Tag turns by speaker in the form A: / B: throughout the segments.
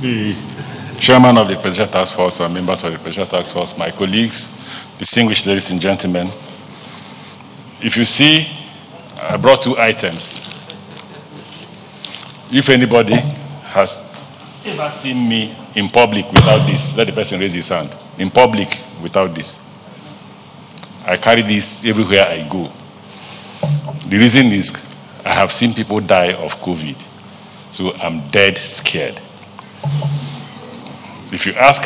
A: The chairman of the Presidential Task Force and members of the Presidential Task Force, my colleagues, distinguished ladies and gentlemen, if you see, I brought two items. If anybody has ever seen me in public without this, let the person raise his hand. In public without this. I carry this everywhere I go. The reason is I have seen people die of COVID. So I'm dead scared. If you ask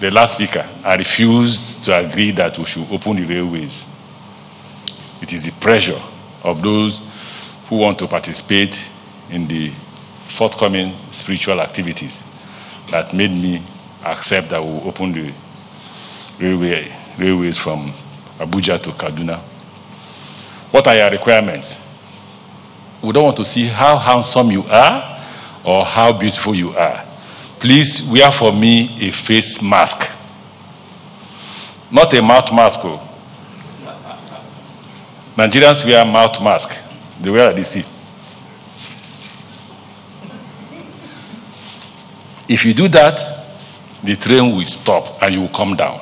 A: the last speaker, I refused to agree that we should open the railways. It is the pressure of those who want to participate in the forthcoming spiritual activities that made me accept that we open the railway, railways from Abuja to Kaduna. What are your requirements? We don't want to see how handsome you are or how beautiful you are. Please wear for me a face mask. Not a mouth mask. Oh. Nigerians wear mouth mask. They wear like this. If you do that, the train will stop and you will come down.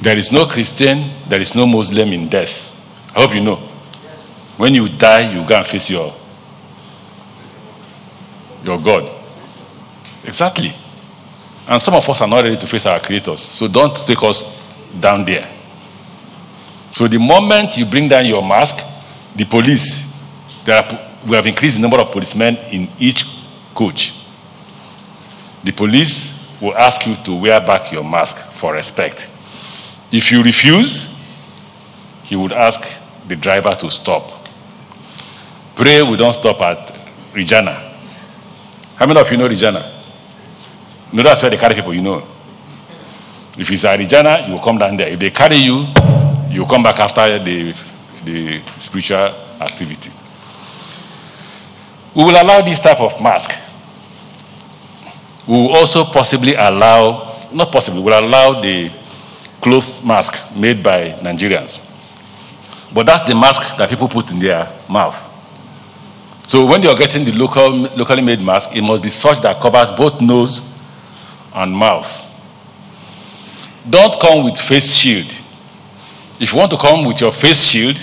A: There is no Christian, there is no Muslim in death. I hope you know. When you die, you go and face your, your God. Exactly. And some of us are not ready to face our creators. So don't take us down there. So the moment you bring down your mask, the police, there are, we have increased the number of policemen in each coach. The police will ask you to wear back your mask for respect. If you refuse, he would ask the driver to stop. Pray we don't stop at Rijana. How many of you know Rijana? No, that's where they carry people, you know. If it's at Rijana, you will come down there. If they carry you, you will come back after the, the spiritual activity. We will allow this type of mask. We will also possibly allow, not possibly, we will allow the cloth mask made by Nigerians. But that's the mask that people put in their mouth. So when you're getting the local, locally made mask, it must be such that covers both nose and mouth. Don't come with face shield. If you want to come with your face shield,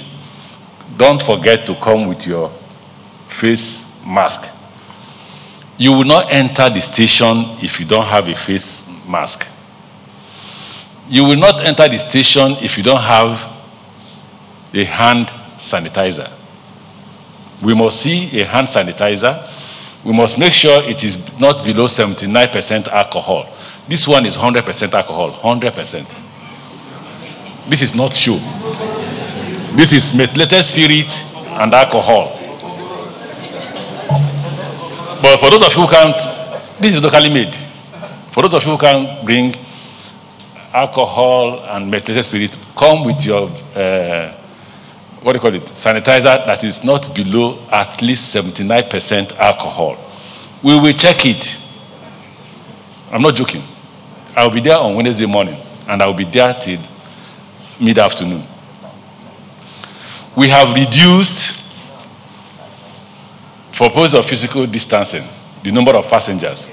A: don't forget to come with your face mask. You will not enter the station if you don't have a face mask. You will not enter the station if you don't have a hand sanitizer. We must see a hand sanitizer. We must make sure it is not below 79% alcohol. This one is 100% alcohol, 100%. This is not show. This is methylated spirit and alcohol. But for those of you who can't, this is locally made. For those of you who can't bring alcohol and methylated spirit, come with your, uh, what do you call it, sanitizer that is not below at least 79% alcohol. We will check it. I'm not joking. I'll be there on Wednesday morning and I'll be there till mid afternoon. We have reduced, for purpose of physical distancing, the number of passengers.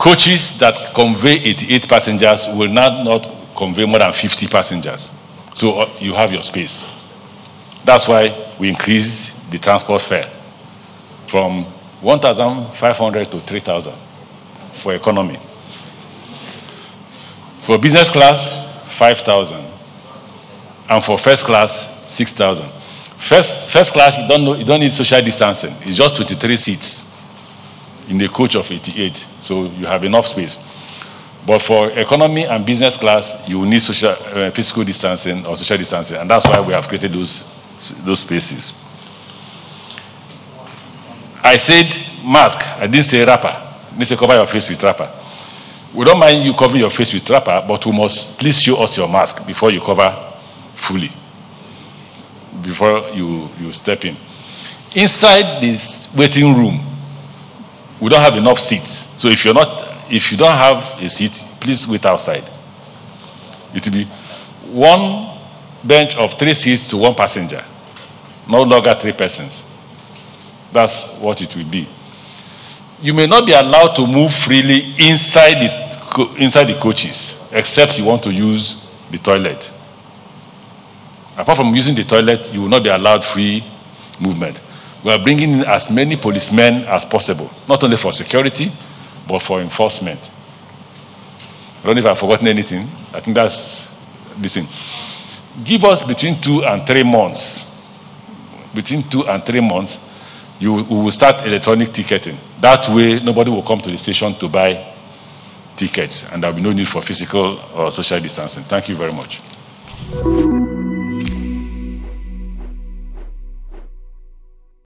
A: Coaches that convey 88 passengers will not, not convey more than 50 passengers. So uh, you have your space. That's why we increase the transport fare from 1,500 to 3,000 for economy. For business class, 5,000. And for first class, 6,000. First, first class, you don't, know, you don't need social distancing. It's just 23 seats in a coach of 88. So you have enough space. But for economy and business class, you need social, uh, physical distancing or social distancing. And that's why we have created those, those spaces. I said mask. I didn't say wrapper. I didn't say cover your face with wrapper. We don't mind you covering your face with wrapper, but we must please show us your mask before you cover fully. Before you, you step in. Inside this waiting room, we don't have enough seats. So if you're not, if you don't have a seat, please wait outside. It will be one bench of three seats to one passenger, no longer three persons. That's what it will be. You may not be allowed to move freely inside the, inside the coaches, except you want to use the toilet. Apart from using the toilet, you will not be allowed free movement. We are bringing in as many policemen as possible, not only for security, but for enforcement. I don't know if I've forgotten anything. I think that's this thing. Give us between two and three months. Between two and three months, you, we will start electronic ticketing. That way, nobody will come to the station to buy tickets, and there will be no need for physical or social distancing. Thank you very much.